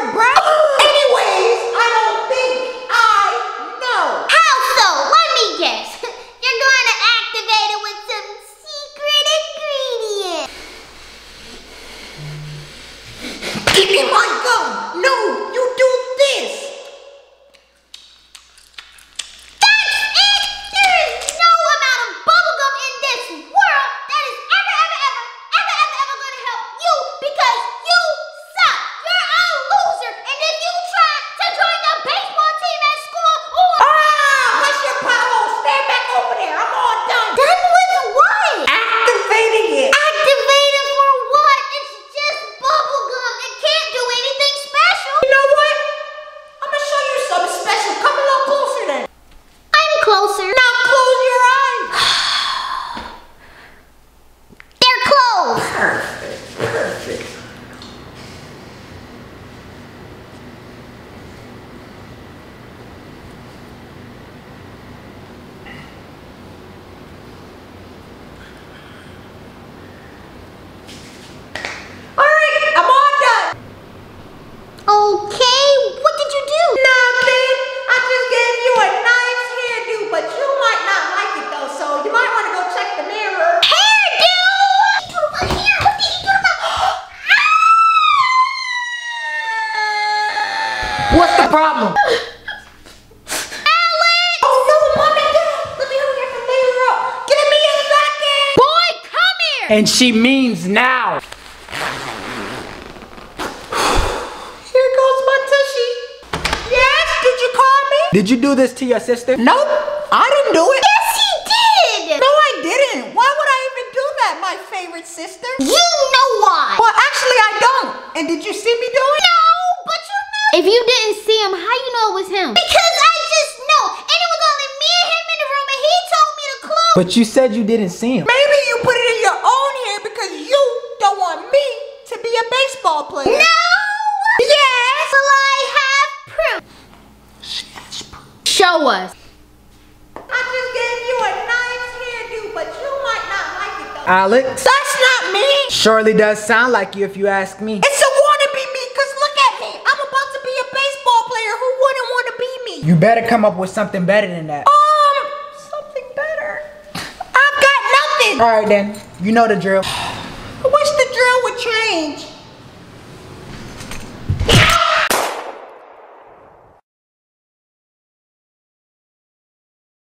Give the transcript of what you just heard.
gonna your breath? Anyways, I don't think I know. How so? Let me guess. You're going to activate it with some secret ingredient. Give me my gum. No, you do this. That's it! There is no amount of bubblegum in this world that is ever, ever, ever, ever, ever, ever gonna help you because you suck. You're a loser. And if you try to join the baseball team at school or Ah, hush your pothole. Stand back over there. I'm all done. done with what? Activating it. Activated for what? It's just bubblegum. It can't do anything special. You know what? I'm gonna show you something special. Come a little closer then. I'm closer. Now close your eyes. They're closed. Perfect. Perfect. All right, I'm all done. Okay, what did you do? Nothing. I just gave you a nice hairdo, but you might not like it though, so you might want to go check the mirror. Hairdo! What did he do to my hair? What did he do to my What's the problem? Alex! Oh no, mom and dad! Let me hurry up and lay her up. Give me a second. Boy, come here! And she means now. Here goes my tushy. Yes, did you call me? Did you do this to your sister? Nope, I didn't do it. Yes, he did! No, I didn't. Why would I even do that, my favorite sister? You know why? Well, actually, I don't. And did you see me do it? No, but you know. If you didn't see him, how you know it was him? Because I just know. And it was only me and him in the room, and he told me to close. But you said you didn't see him. Maybe you put it in your own hair because you don't want me to be a baseball player. No! Yes. Well, I have proof. Show us. I just gave you a nice hairdo, but you might not like it though. Alex? That's not me. Surely does sound like you if you ask me. It's a wannabe me, cause look at me. I'm about to be a baseball player. Who wouldn't want to be me? You better come up with something better than that. Um, something better. I've got nothing. All right then, you know the drill. I wish the drill would change.